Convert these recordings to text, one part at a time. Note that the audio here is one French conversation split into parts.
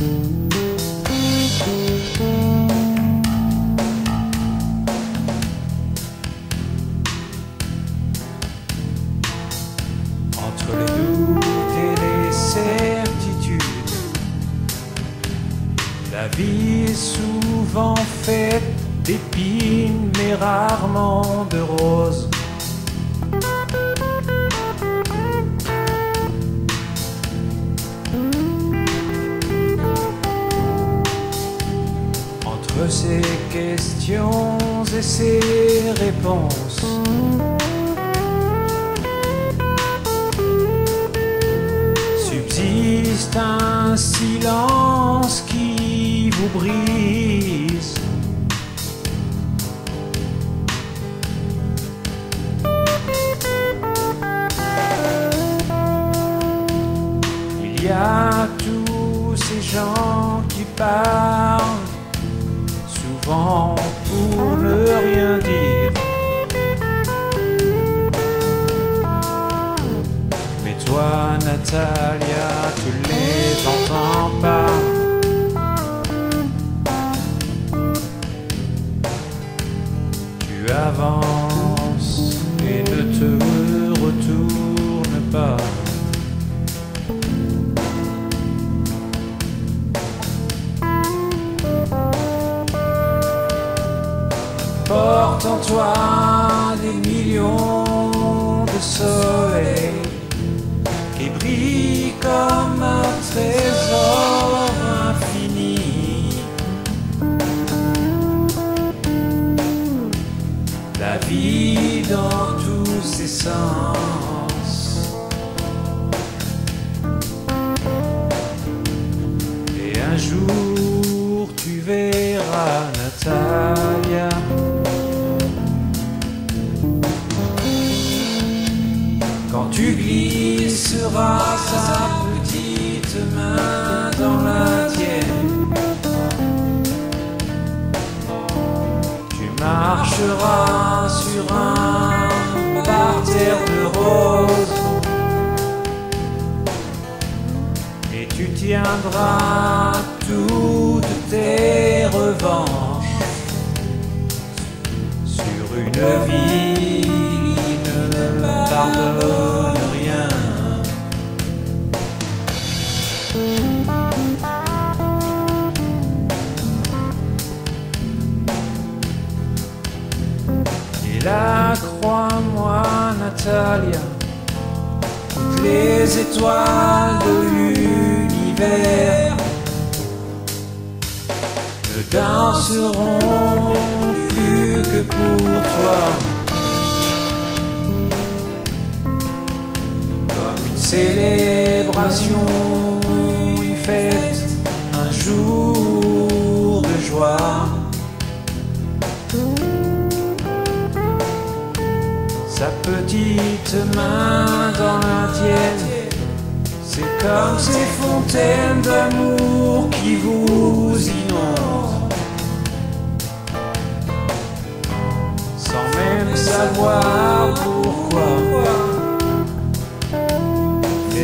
Entre les doutes et les certitudes, la vie est souvent faite d'épines, mais rarement de roses. Ces questions et ces réponses. Subsiste un silence qui vous brise. Il y a tous ces gens qui parlent, Tu les entends pas. Tu avances et ne te retourne pas. Porte en toi des millions de soleils comme un trésor infini. La vie dans tous ses sens. Et un jour tu verras Natalia. Quand tu glisseras sa petite main dans la tienne, tu marcheras sur un parterre de roses. Et tu tiendras toutes tes revanches Et là, crois-moi, Natalia, toutes les étoiles de l'univers ne danseront plus que pour toi. Comme une célébration, une fête, Sa petite main dans la tienne, c'est comme ces fontaines d'amour qui vous inondent. Sans même savoir pourquoi.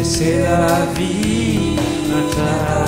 C'est la vie, Natalia.